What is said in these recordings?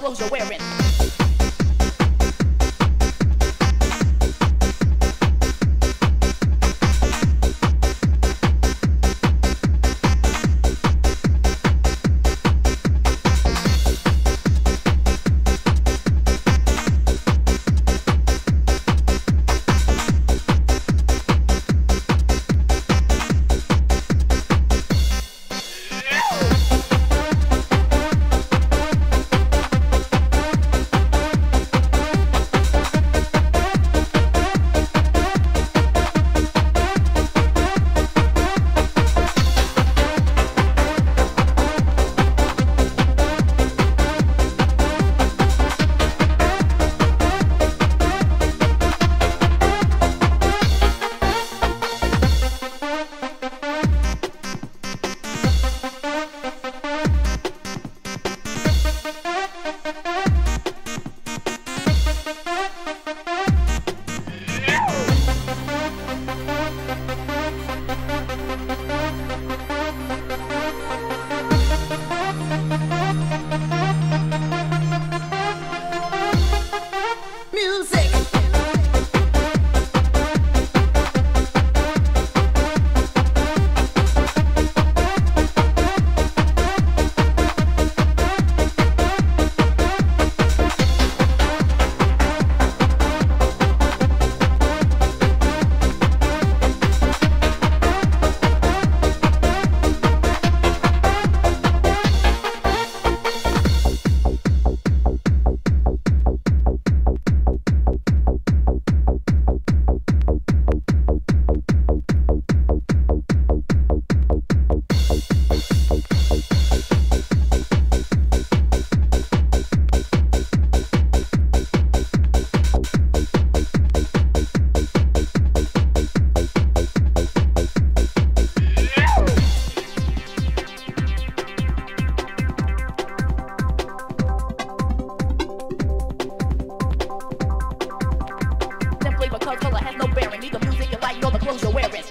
clothes you're wearing. Simply because color has no bearing. Neither music you like nor the clothes you're wearing.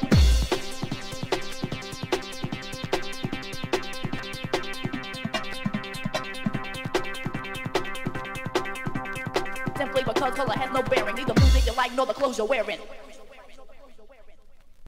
Simply because color has no bearing. Neither music you like nor the clothes you're wearing.